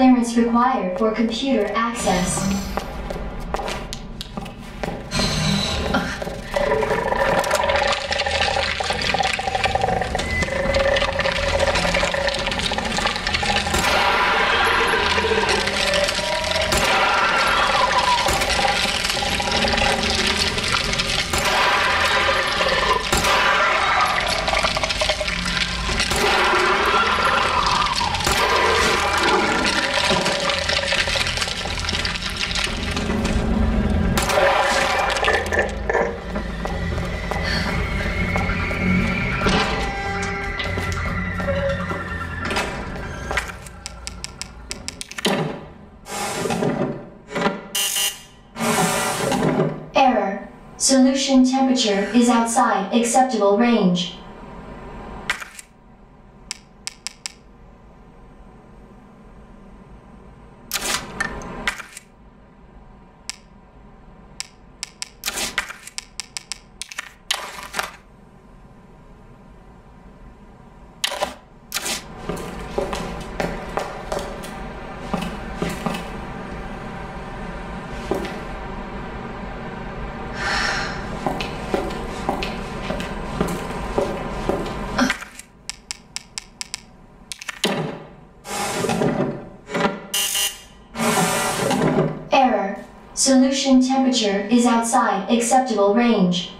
Clearance required for computer access. Acceptable range. Error. Solution temperature is outside acceptable range.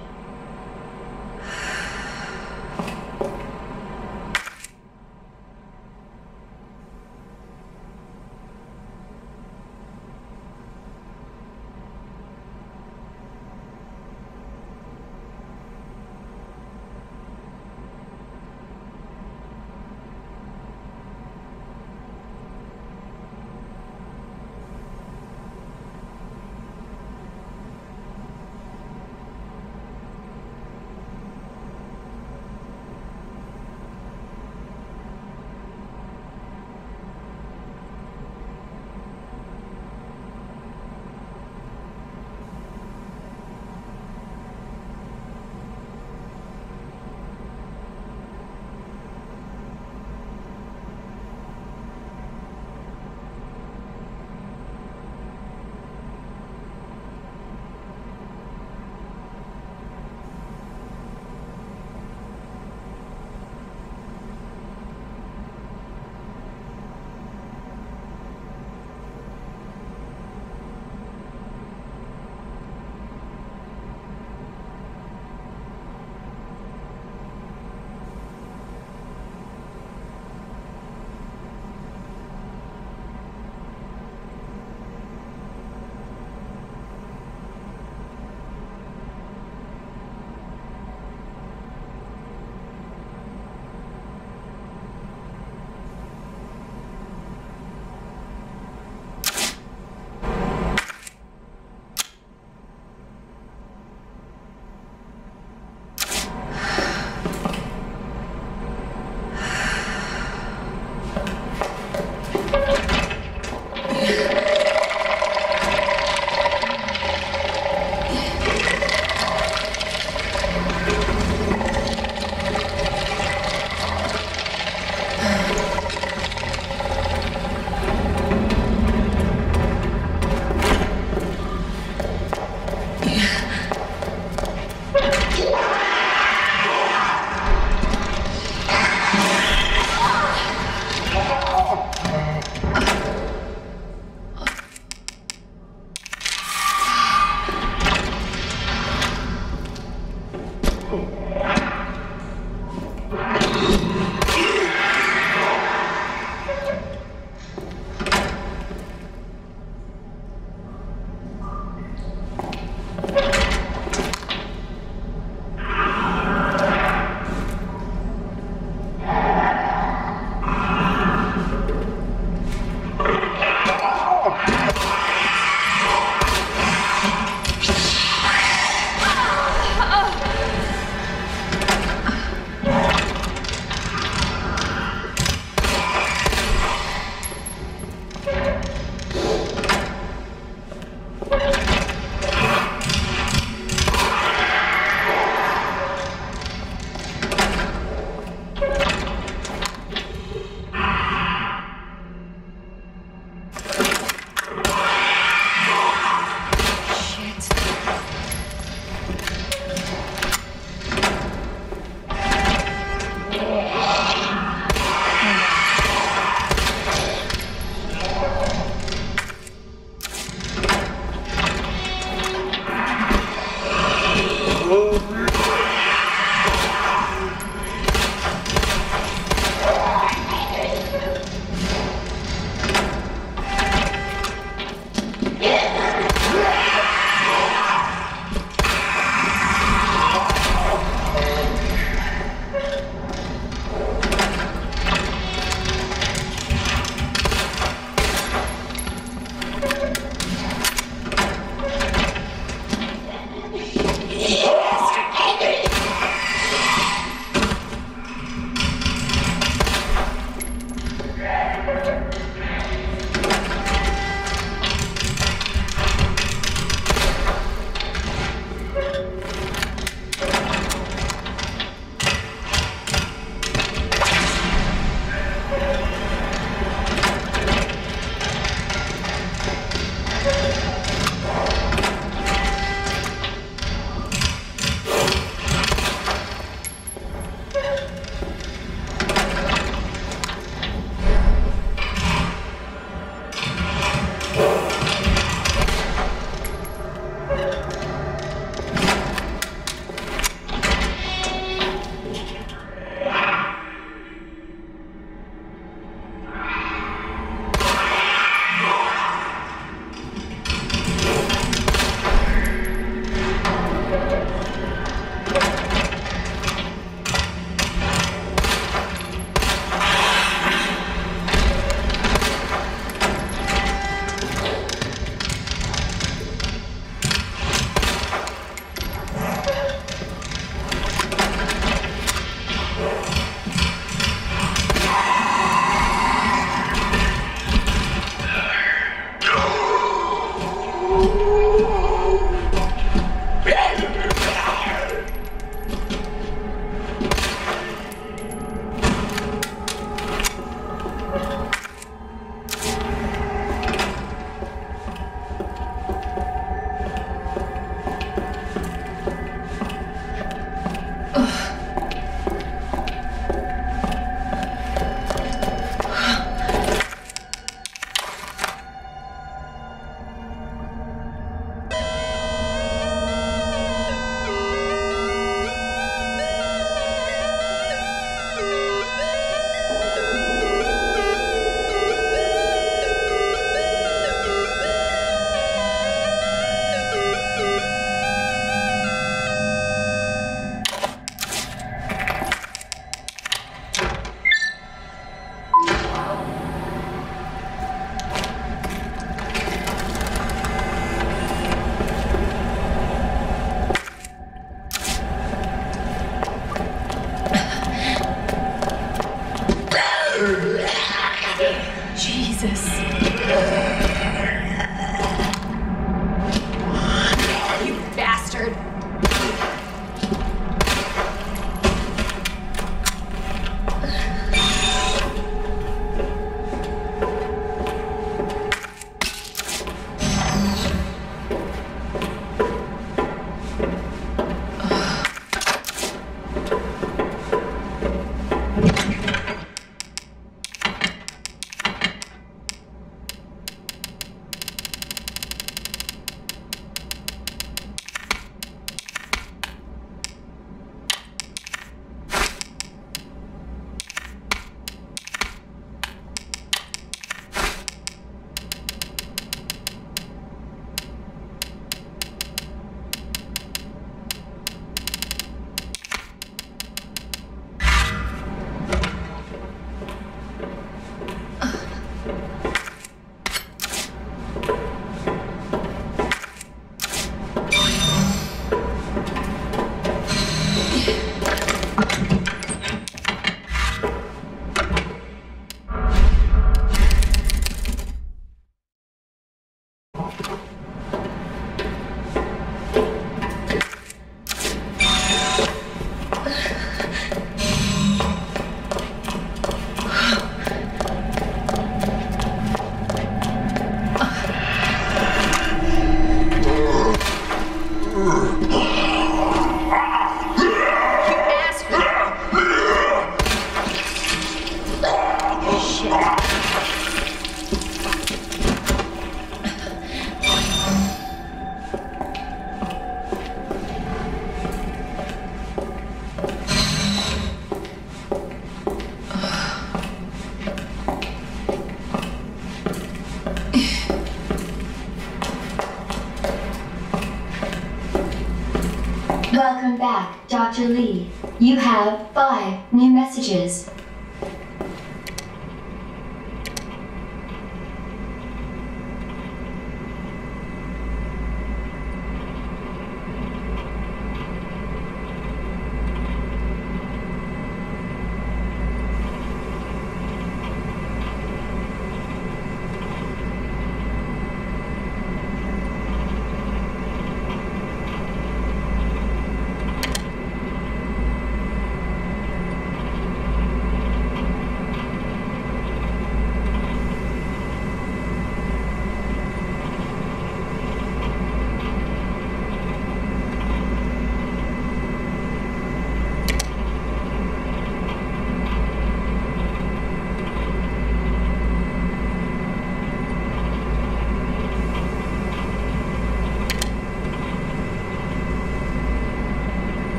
Lee. You have five new messages.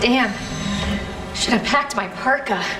Damn. Should have packed my parka.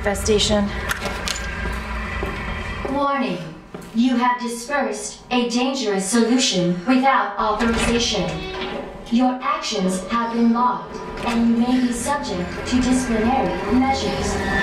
Infestation. Warning. You have dispersed a dangerous solution without authorization. Your actions have been logged, and you may be subject to disciplinary measures.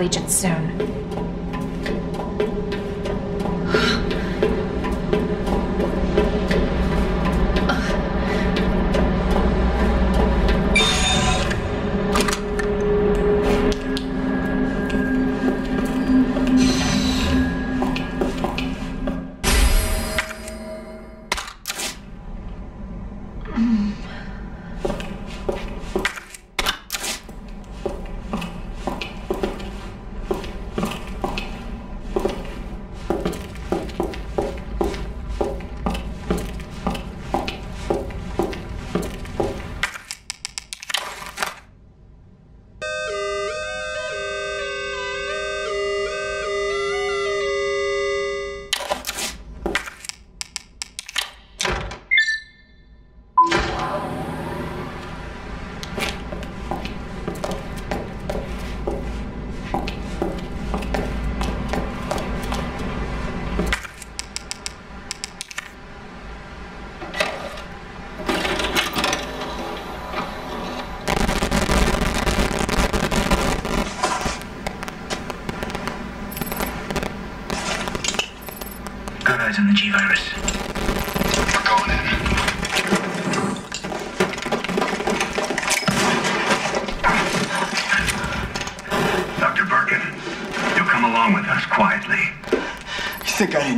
Agent soon.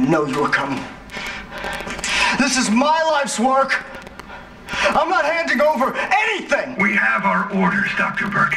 know you were coming. This is my life's work. I'm not handing over anything. We have our orders, Dr. Birkin.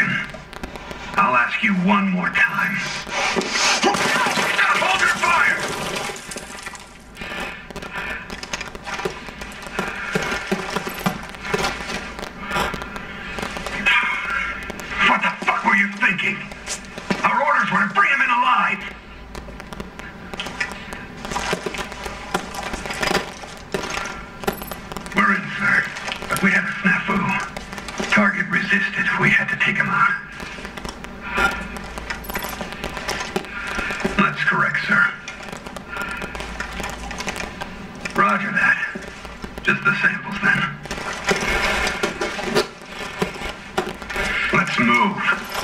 move.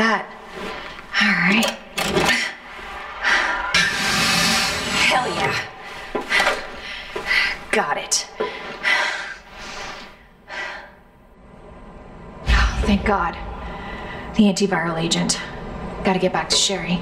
That. All right. Hell yeah. Got it. Oh, thank God. The antiviral agent. Gotta get back to Sherry.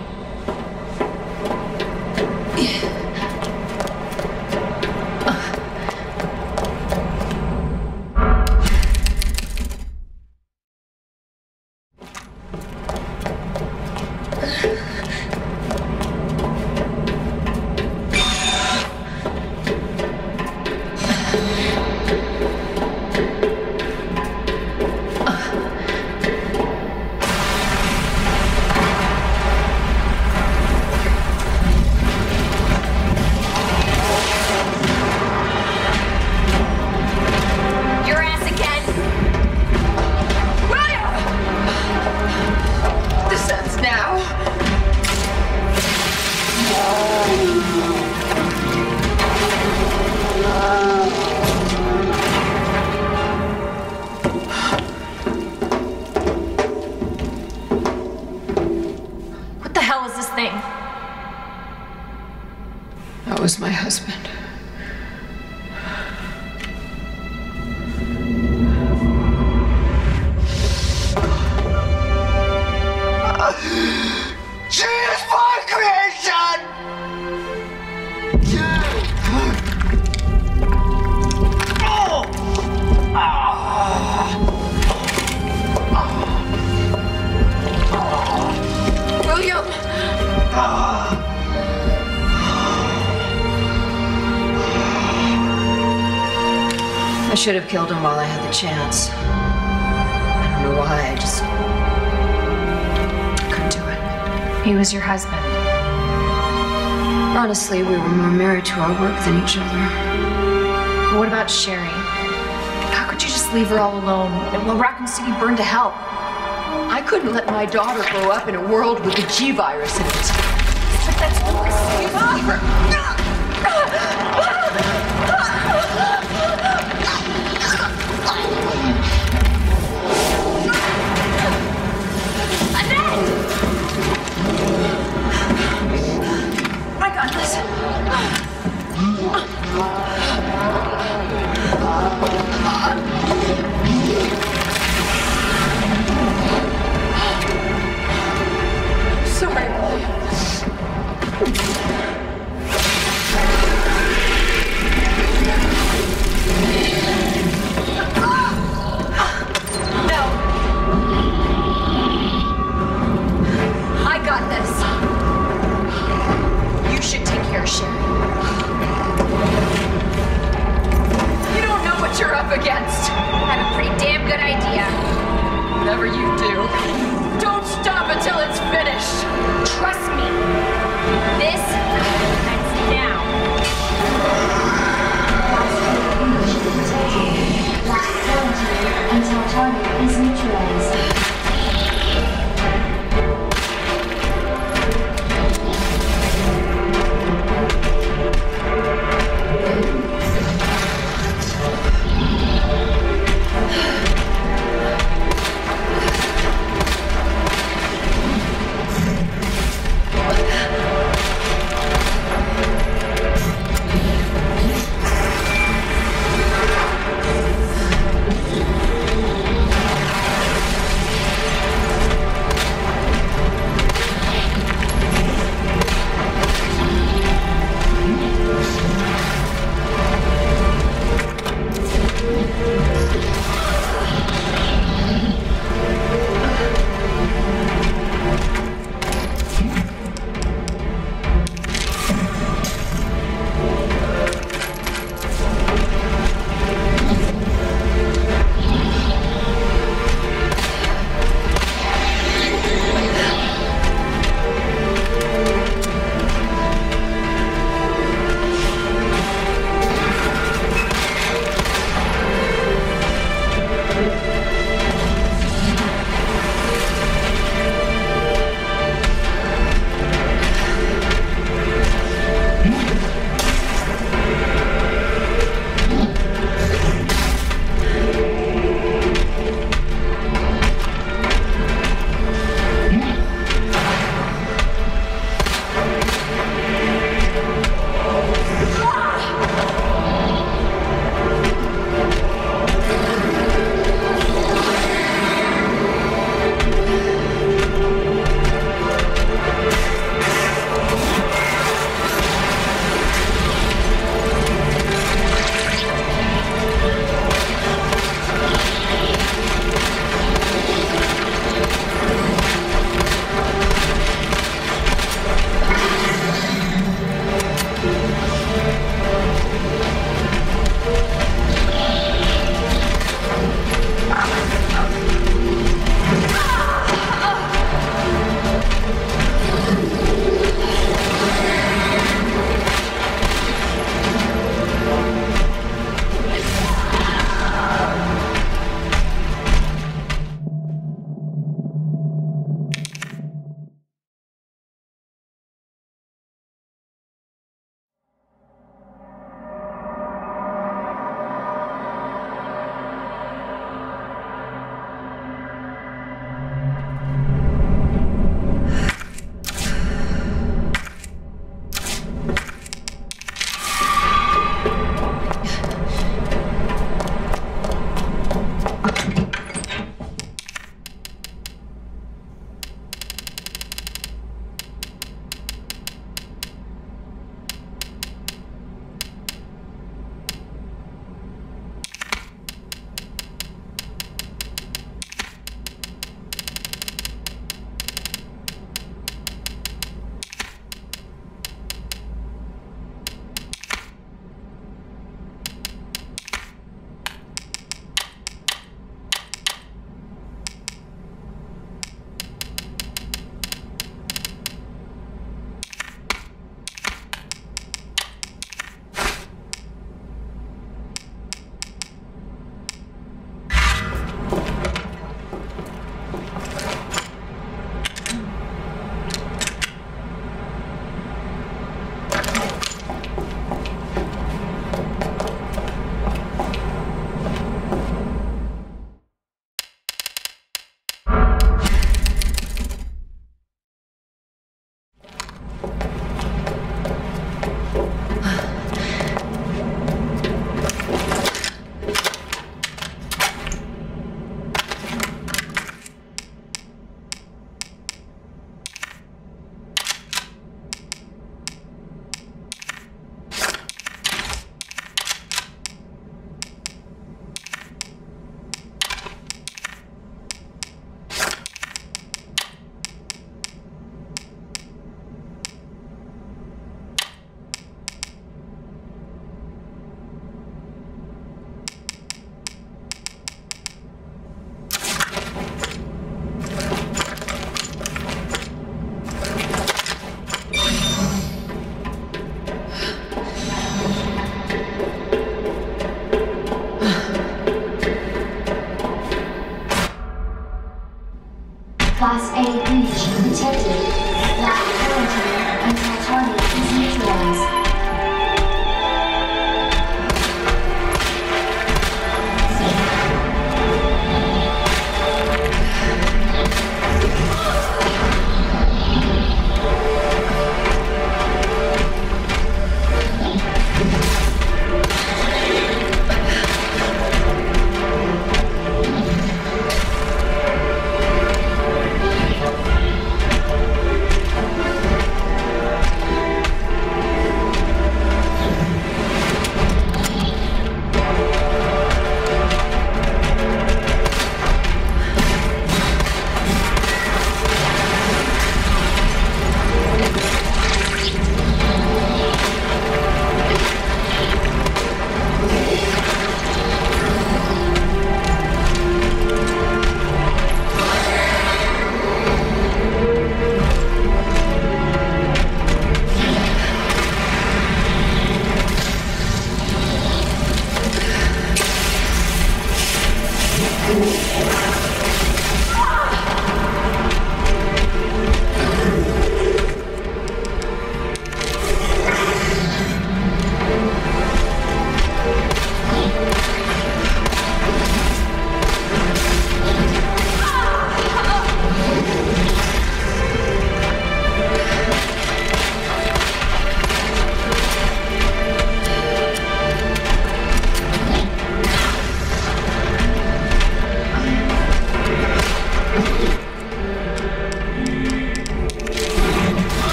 Should have killed him while I had the chance. I don't know why, I just couldn't do it. He was your husband. Honestly, we were more married to our work than each other. What about Sherry? How could you just leave her all alone while Raccoon City burned to hell? I couldn't let my daughter grow up in a world with the G virus in it. But that's I Sorry. up against. I have a pretty damn good idea. Whatever you do, don't stop until it's finished. Trust me. This ends now.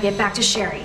Get back to Sherry.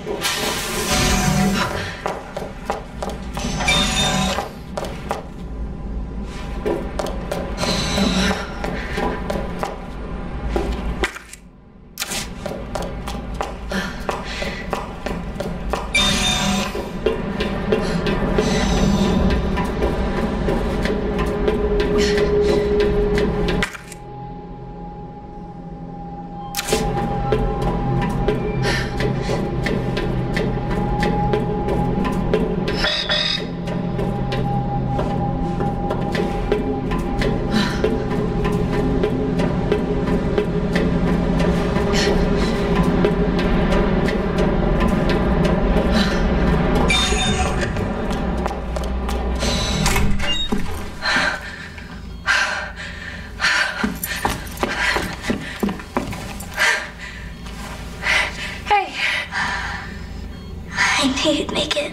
You'd make it.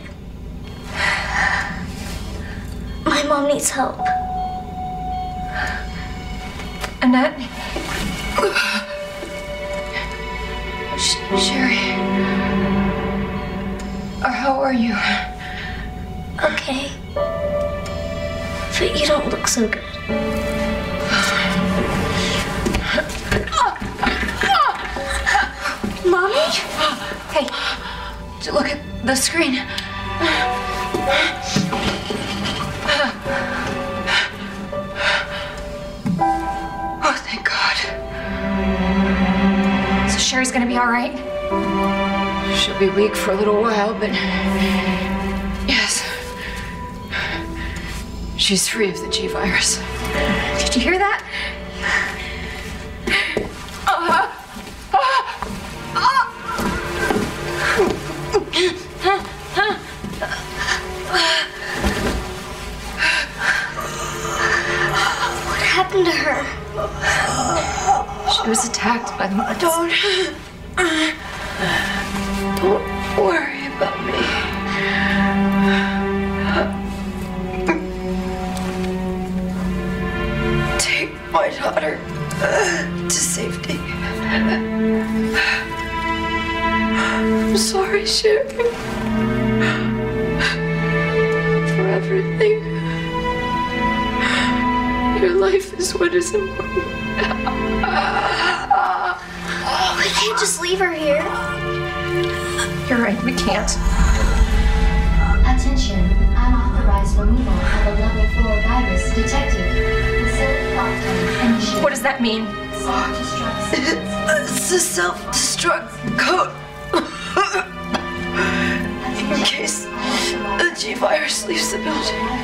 My mom needs help. Annette. Sh- Sherry. Or how are you? Okay. But you don't look so good. Mommy? Hey, look at the screen. Oh, thank God. So Sherry's gonna be all right? She'll be weak for a little while, but. Yes. She's free of the G virus. Did you hear that? Right. Attention. Unauthorized removal of a level 4 virus detected. Facility lockdown initiated. What does that mean? It's a self-destruct code. In case the G virus leaves the building.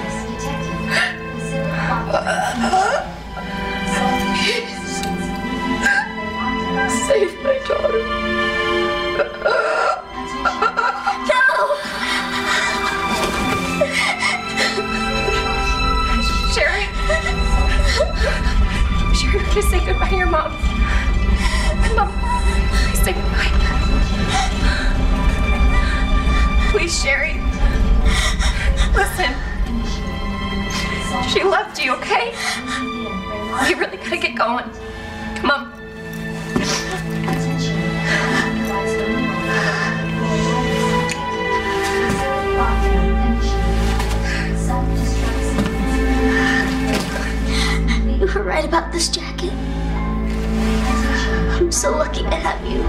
To have you.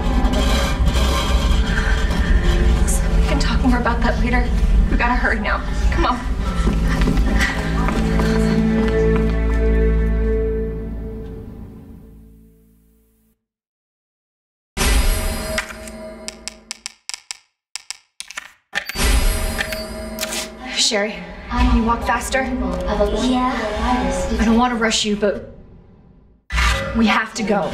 We can talk more about that later. We gotta hurry now. Come on. Sherry, can you walk faster? Of a level Yeah. I don't want to rush you, but we have to go.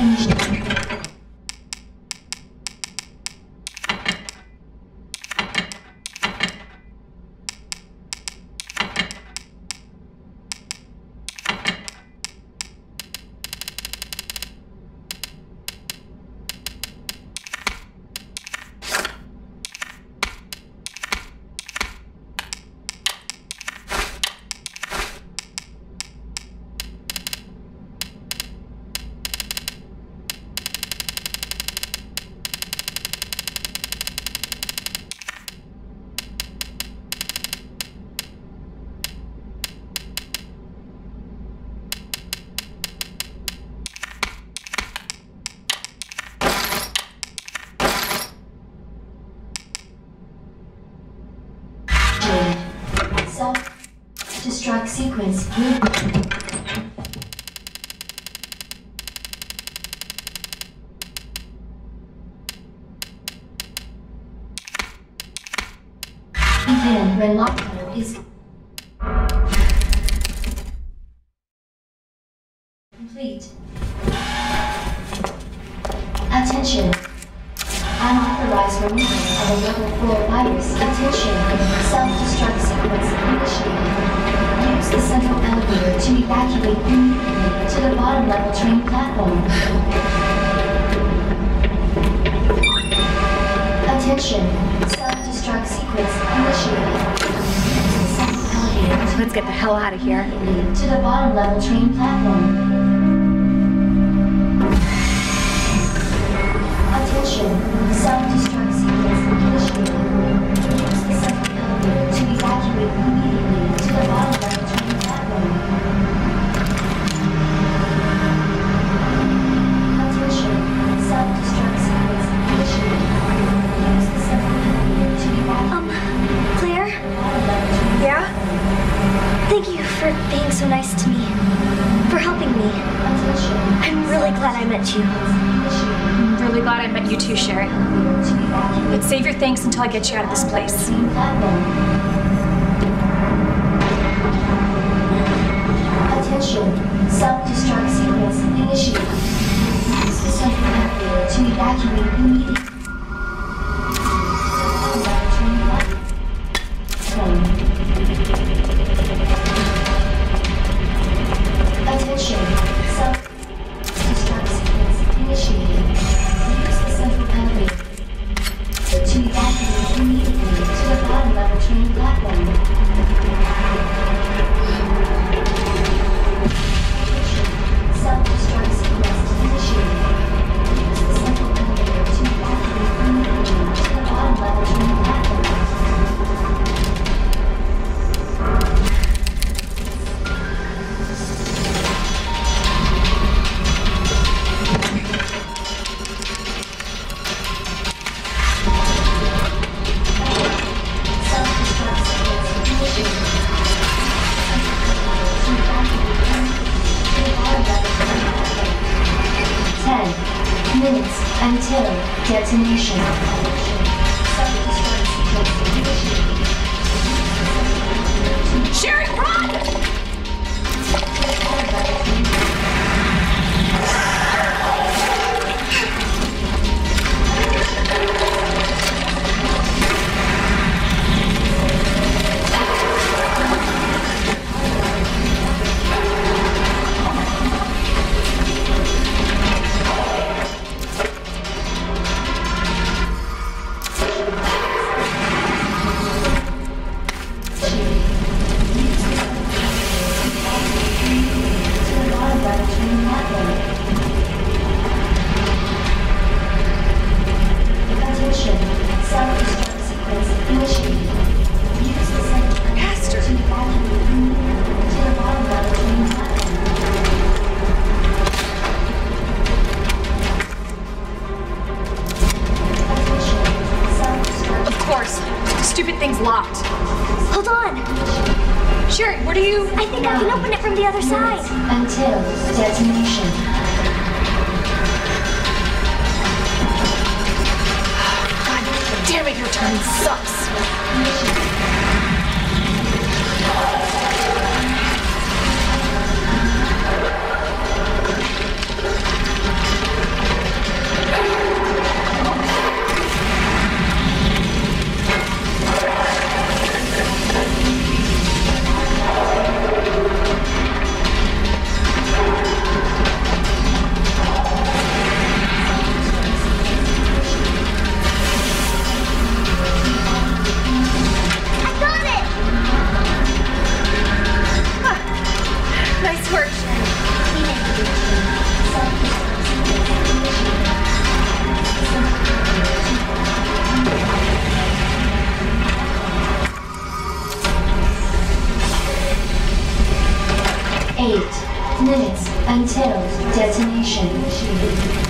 To evacuate until detonation.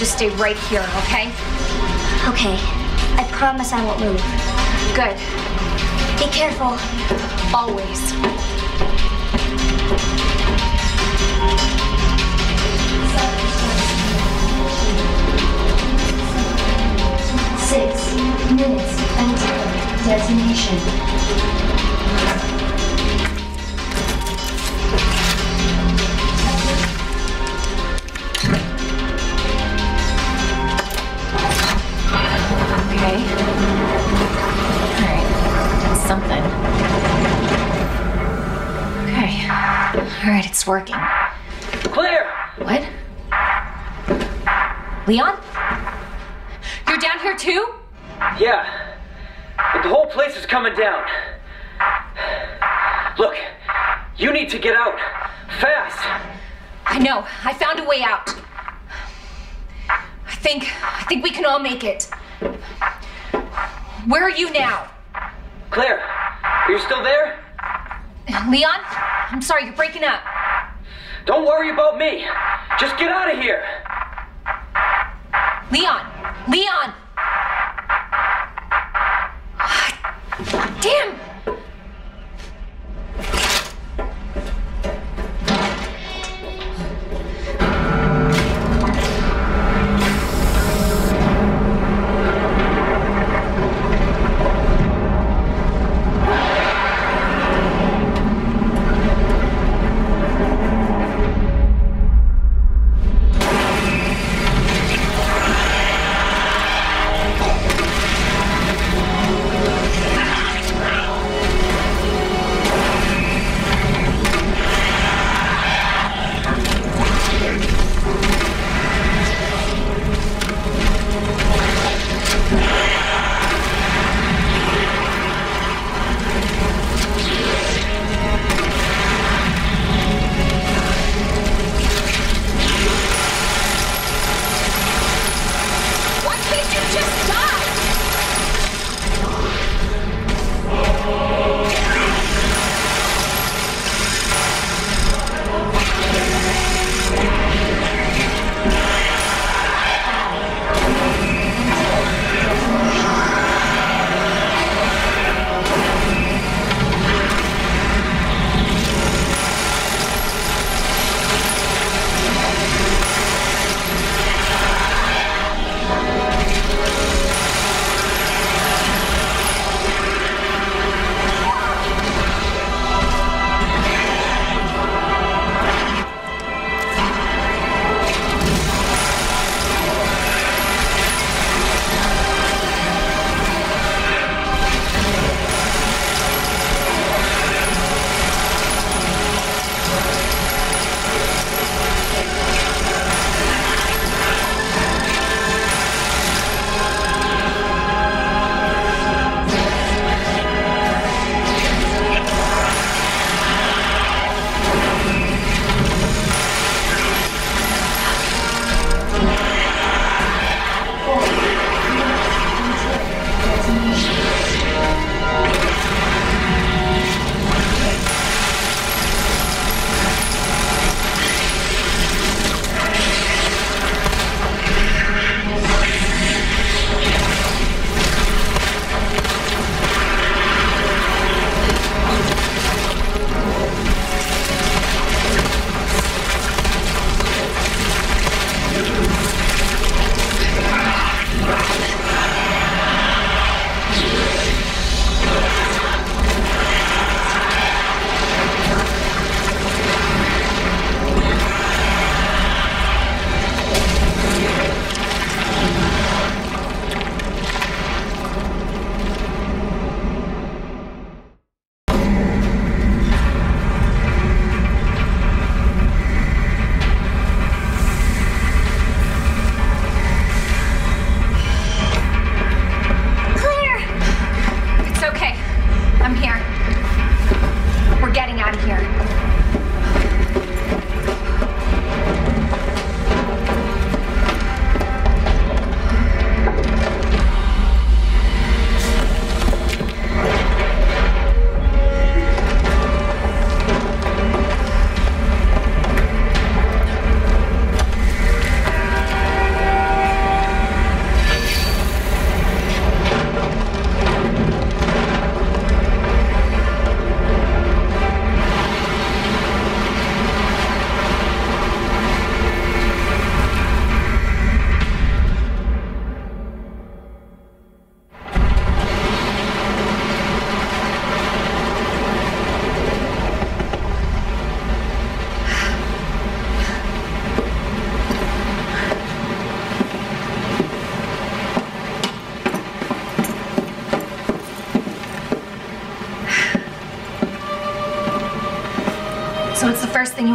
I need you to stay right here, okay? Okay. I promise I won't move. Good. Be careful. Always. Six minutes until destination. Working. Claire! What? Leon? You're down here too? Yeah. But the whole place is coming down. Look, you need to get out. Fast! I know. I found a way out. I think I think we can all make it. Where are you now?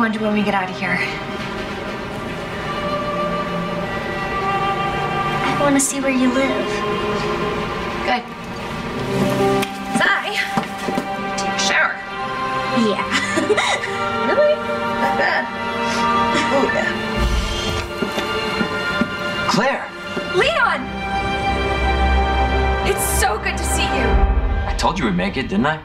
First thing you want to do when we get out of here? I want to see where you live. Good. Zai, take a shower. Yeah. Really? Not bad. Oh, yeah. Claire! Leon! It's so good to see you. I told you we'd make it, didn't I?